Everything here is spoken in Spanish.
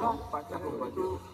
gato